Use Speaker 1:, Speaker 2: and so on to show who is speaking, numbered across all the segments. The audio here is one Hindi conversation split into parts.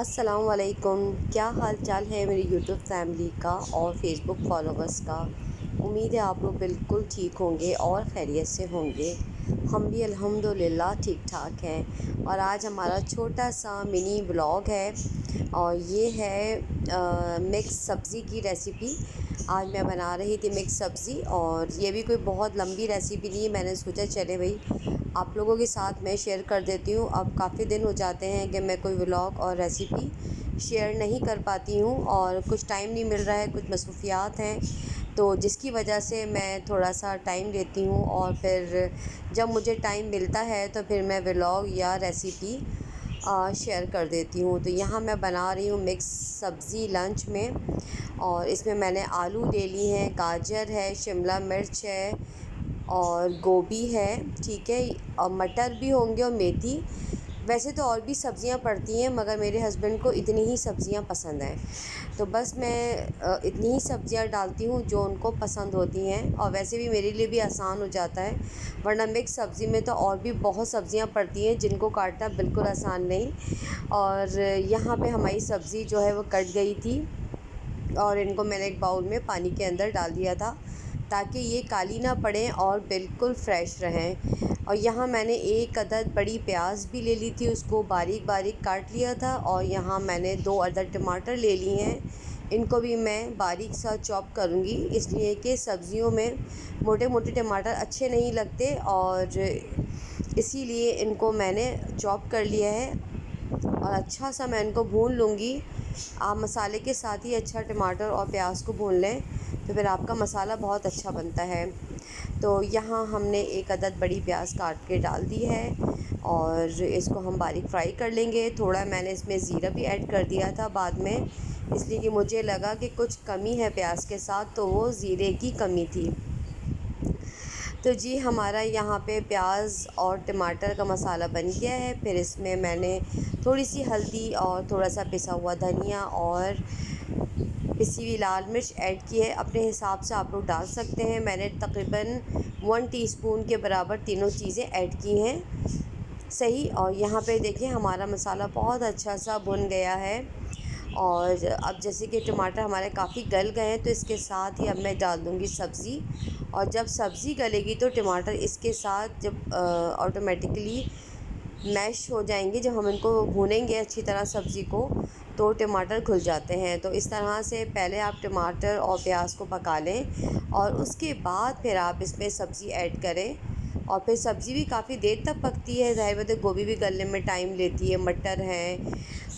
Speaker 1: अस्सलाम वालेकुम क्या हाल चाल है मेरी यूट्यूब फैमिली का और फेसबुक फॉलोवर्स का? उम्मीद है आप लोग बिल्कुल ठीक होंगे और खैरियत से होंगे। हम भी अल्हम्दुलिल्लाह ठीक ठाक हैं। और आज हमारा छोटा सा मिनी ब्लॉग है और ये है मिक्स सब्ज़ी की रेसिपी। आज मैं बना रही थी मिक्स सब्ज़ी और ये भी कोई बहुत लंबी रेसिपी नहीं है। मैंने सोचा चले भाई, आप लोगों के साथ मैं शेयर कर देती हूँ। अब काफ़ी दिन हो जाते हैं कि मैं कोई व्लॉग और रेसिपी शेयर नहीं कर पाती हूँ और कुछ टाइम नहीं मिल रहा है, कुछ मसरूफियात हैं। तो जिसकी वजह से मैं थोड़ा सा टाइम लेती हूँ और फिर जब मुझे टाइम मिलता है तो फिर मैं व्लॉग या रेसिपी शेयर कर देती हूँ। तो यहाँ मैं बना रही हूँ मिक्स सब्ज़ी लंच में और इसमें मैंने आलू ले ली हैं, गाजर है, शिमला मिर्च है और गोभी है, ठीक है? और मटर भी होंगे और मेथी। वैसे तो और भी सब्ज़ियाँ पड़ती हैं, मगर मेरे हस्बैंड को इतनी ही सब्ज़ियाँ पसंद हैं। तो बस मैं इतनी ही सब्ज़ियाँ डालती हूँ जो उनको पसंद होती हैं, और वैसे भी मेरे लिए भी आसान हो जाता है। वरना मिक्स सब्ज़ी में तो और भी बहुत सब्ज़ियाँ पड़ती हैं जिनको काटना बिल्कुल आसान नहीं। और यहाँ पर हमारी सब्ज़ी जो है वो कट गई थी, और इनको मैंने एक बाउल में पानी के अंदर डाल दिया था, ताकि ये काली ना पड़ें और बिल्कुल फ्रेश रहें। और यहाँ मैंने एक अदद बड़ी प्याज भी ले ली थी, उसको बारीक बारीक काट लिया था और यहाँ मैंने दो अदद टमाटर ले लिए हैं। इनको भी मैं बारीक सा चॉप करूँगी, इसलिए कि सब्ज़ियों में मोटे मोटे टमाटर अच्छे नहीं लगते और इसीलिए इनको मैंने चॉप कर लिया है। और अच्छा सा मैं इनको भून लूँगी। आप मसाले के साथ ही अच्छा टमाटर और प्याज को भून लें। तो फिर आपका मसाला बहुत अच्छा बनता है। तो यहाँ हमने एक अदद बड़ी प्याज काट के डाल दी है और इसको हम बारीक फ्राई कर लेंगे। थोड़ा मैंने इसमें ज़ीरा भी ऐड कर दिया था बाद में, इसलिए कि मुझे लगा कि कुछ कमी है प्याज के साथ तो वो ज़ीरे की कमी थी। तो जी, हमारा यहाँ पे प्याज और टमाटर का मसाला बन गया है। फिर इसमें मैंने थोड़ी सी हल्दी और थोड़ा सा पिसा हुआ धनिया और पिसी हुई लाल मिर्च ऐड की है, अपने हिसाब से आप लोग डाल सकते हैं। मैंने तकरीबन वन टीस्पून के बराबर तीनों चीज़ें ऐड की हैं। सही, और यहाँ पे देखिए हमारा मसाला बहुत अच्छा सा भुन गया है। और अब जैसे कि टमाटर हमारे काफ़ी गल गए हैं तो इसके साथ ही अब मैं डाल दूँगी सब्ज़ी। और जब सब्ज़ी गलेगी तो टमाटर इसके साथ जब ऑटोमेटिकली मैश हो जाएँगे, जब हम इनको भूनेंगे अच्छी तरह सब्ज़ी को तो टमाटर खुल जाते हैं। तो इस तरह से पहले आप टमाटर और प्याज को पका लें और उसके बाद फिर आप इसमें सब्ज़ी ऐड करें। और फिर सब्ज़ी भी काफ़ी देर तक पकती है, ज़ाहिर बात है गोभी भी गलने में टाइम लेती है, मटर है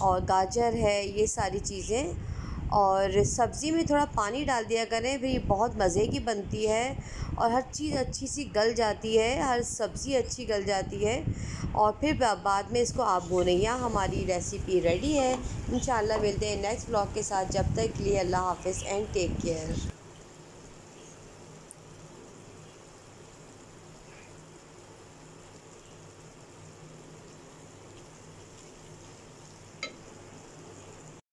Speaker 1: और गाजर है, ये सारी चीज़ें और सब्ज़ी में थोड़ा पानी डाल दिया करें, फिर ये बहुत मज़े की बनती है और हर चीज़ अच्छी सी गल जाती है, हर सब्ज़ी अच्छी गल जाती है और फिर बाद में इसको आप भूनें हमारी रेसिपी रेडी है। इन मिलते हैं नेक्स्ट ब्लॉग के साथ, जब तक के लिए अल्लाह हाफ़ एंड टेक केयर।